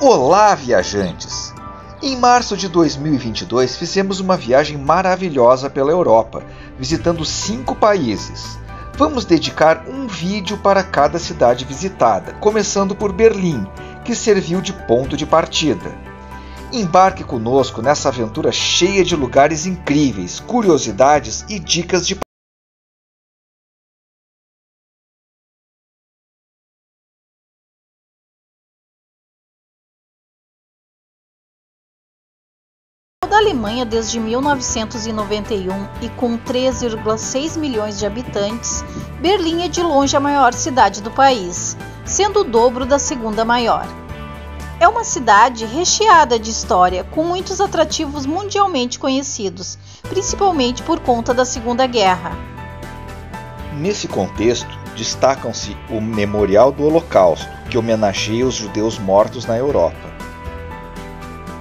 Olá, viajantes! Em março de 2022 fizemos uma viagem maravilhosa pela Europa, visitando cinco países. Vamos dedicar um vídeo para cada cidade visitada, começando por Berlim, que serviu de ponto de partida. Embarque conosco nessa aventura cheia de lugares incríveis, curiosidades e dicas de da Alemanha desde 1991 e com 3,6 milhões de habitantes, Berlim é de longe a maior cidade do país, sendo o dobro da segunda maior. É uma cidade recheada de história, com muitos atrativos mundialmente conhecidos, principalmente por conta da Segunda Guerra. Nesse contexto, destacam-se o Memorial do Holocausto, que homenageia os judeus mortos na Europa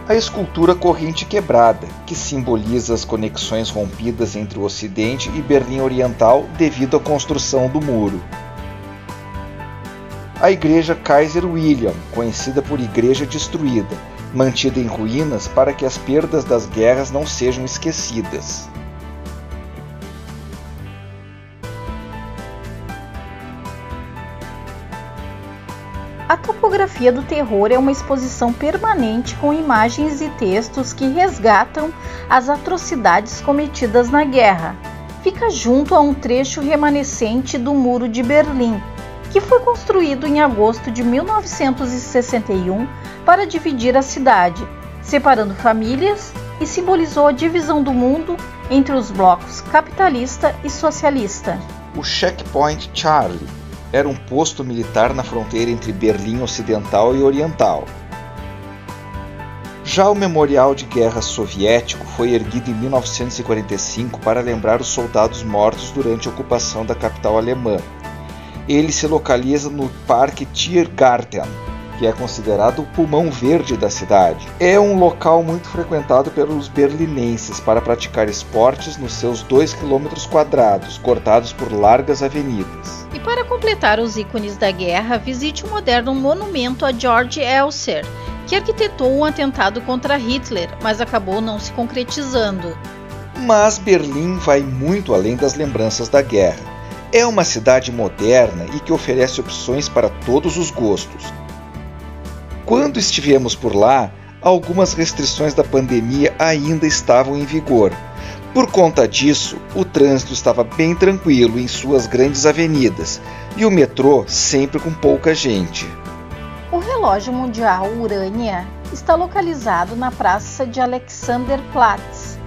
a escultura Corrente Quebrada, que simboliza as conexões rompidas entre o Ocidente e Berlim Oriental devido à construção do muro. A Igreja Kaiser William, conhecida por Igreja Destruída, mantida em ruínas para que as perdas das guerras não sejam esquecidas. A Topografia do Terror é uma exposição permanente com imagens e textos que resgatam as atrocidades cometidas na guerra. Fica junto a um trecho remanescente do Muro de Berlim, que foi construído em agosto de 1961 para dividir a cidade, separando famílias e simbolizou a divisão do mundo entre os blocos capitalista e socialista. O Checkpoint Charlie era um posto militar na fronteira entre Berlim Ocidental e Oriental. Já o Memorial de Guerra Soviético foi erguido em 1945 para lembrar os soldados mortos durante a ocupação da capital alemã. Ele se localiza no Parque Tiergarten, que é considerado o pulmão verde da cidade. É um local muito frequentado pelos berlinenses para praticar esportes nos seus 2 km quadrados, cortados por largas avenidas. E para completar os ícones da guerra, visite um moderno monumento a George Elser, que arquitetou um atentado contra Hitler, mas acabou não se concretizando. Mas Berlim vai muito além das lembranças da guerra. É uma cidade moderna e que oferece opções para todos os gostos. Quando estivemos por lá, algumas restrições da pandemia ainda estavam em vigor. Por conta disso, o trânsito estava bem tranquilo em suas grandes avenidas e o metrô sempre com pouca gente. O relógio mundial Urânia está localizado na praça de Alexanderplatz.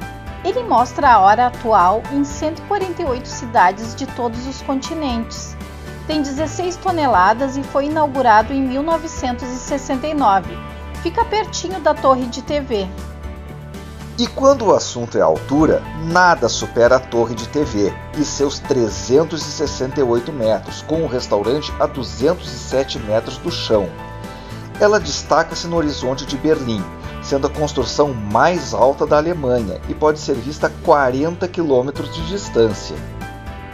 Ele mostra a hora atual em 148 cidades de todos os continentes tem 16 toneladas e foi inaugurado em 1969. Fica pertinho da torre de TV. E quando o assunto é altura, nada supera a torre de TV e seus 368 metros, com o restaurante a 207 metros do chão. Ela destaca-se no horizonte de Berlim, sendo a construção mais alta da Alemanha e pode ser vista a 40 quilômetros de distância.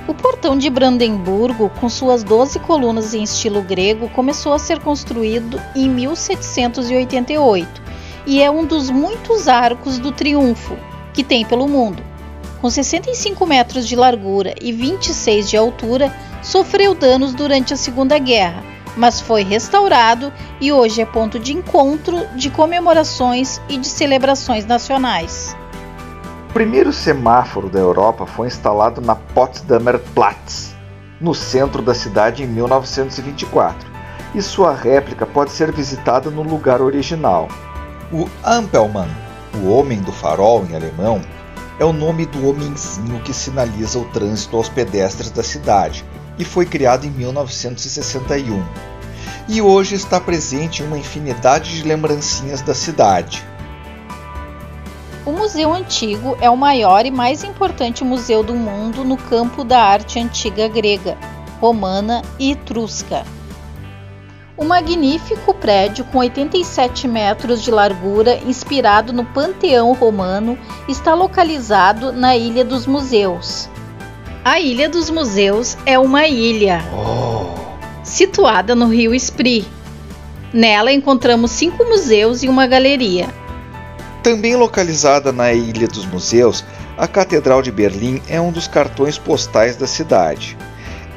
O portão de Brandemburgo, com suas 12 colunas em estilo grego, começou a ser construído em 1788 e é um dos muitos arcos do triunfo que tem pelo mundo. Com 65 metros de largura e 26 de altura, sofreu danos durante a Segunda Guerra, mas foi restaurado e hoje é ponto de encontro, de comemorações e de celebrações nacionais primeiro semáforo da Europa foi instalado na Potsdamer Platz, no centro da cidade em 1924, e sua réplica pode ser visitada no lugar original. O Ampelmann, o homem do farol em alemão, é o nome do homenzinho que sinaliza o trânsito aos pedestres da cidade e foi criado em 1961. E hoje está presente em uma infinidade de lembrancinhas da cidade. O Museu Antigo é o maior e mais importante museu do mundo no campo da arte antiga grega, romana e etrusca. O magnífico prédio, com 87 metros de largura, inspirado no Panteão Romano, está localizado na Ilha dos Museus. A Ilha dos Museus é uma ilha situada no rio Spree, Nela encontramos cinco museus e uma galeria. Também localizada na Ilha dos Museus, a Catedral de Berlim é um dos cartões postais da cidade.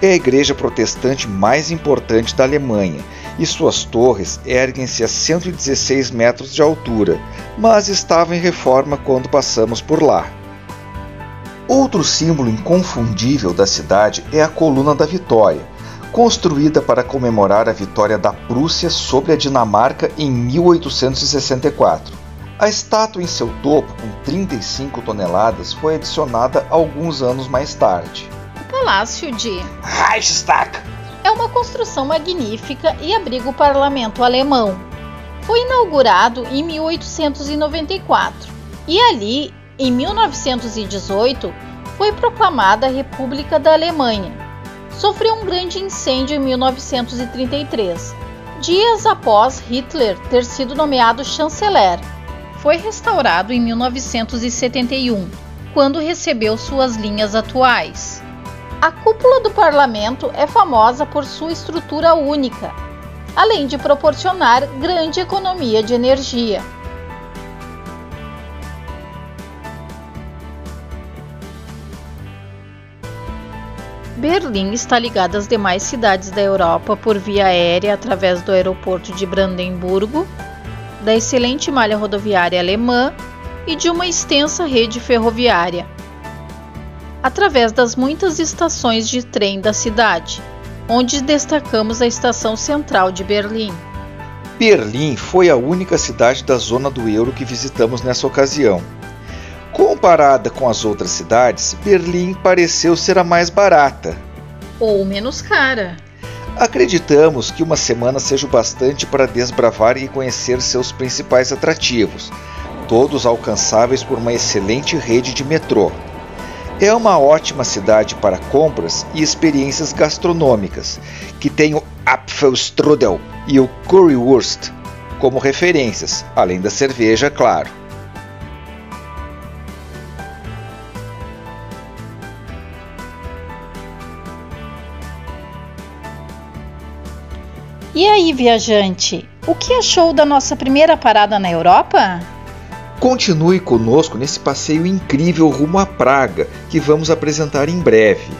É a igreja protestante mais importante da Alemanha e suas torres erguem-se a 116 metros de altura, mas estavam em reforma quando passamos por lá. Outro símbolo inconfundível da cidade é a Coluna da Vitória, construída para comemorar a vitória da Prússia sobre a Dinamarca em 1864. A estátua em seu topo, com 35 toneladas, foi adicionada alguns anos mais tarde. O Palácio de Reichstag é uma construção magnífica e abriga o parlamento alemão. Foi inaugurado em 1894 e ali, em 1918, foi proclamada a República da Alemanha. Sofreu um grande incêndio em 1933, dias após Hitler ter sido nomeado chanceler foi restaurado em 1971, quando recebeu suas linhas atuais. A cúpula do parlamento é famosa por sua estrutura única, além de proporcionar grande economia de energia. Berlim está ligada às demais cidades da Europa por via aérea através do aeroporto de Brandemburgo da excelente malha rodoviária alemã e de uma extensa rede ferroviária. Através das muitas estações de trem da cidade, onde destacamos a estação central de Berlim. Berlim foi a única cidade da zona do euro que visitamos nessa ocasião. Comparada com as outras cidades, Berlim pareceu ser a mais barata. Ou menos cara. Acreditamos que uma semana seja o bastante para desbravar e conhecer seus principais atrativos, todos alcançáveis por uma excelente rede de metrô. É uma ótima cidade para compras e experiências gastronômicas, que tem o Apfelstrudel e o Currywurst como referências, além da cerveja, claro. E aí, viajante, o que achou da nossa primeira parada na Europa? Continue conosco nesse passeio incrível rumo à Praga, que vamos apresentar em breve.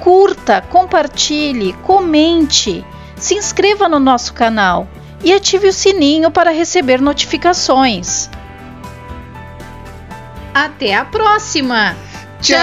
Curta, compartilhe, comente, se inscreva no nosso canal e ative o sininho para receber notificações. Até a próxima! Tchau!